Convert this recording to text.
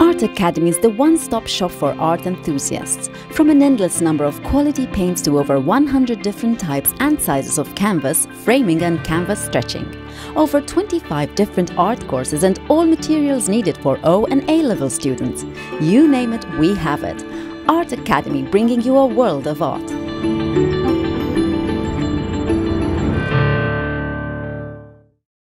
Art Academy is the one-stop shop for art enthusiasts. From an endless number of quality paints to over 100 different types and sizes of canvas, framing and canvas stretching. Over 25 different art courses and all materials needed for O and A-level students. You name it, we have it. Art Academy bringing you a world of art.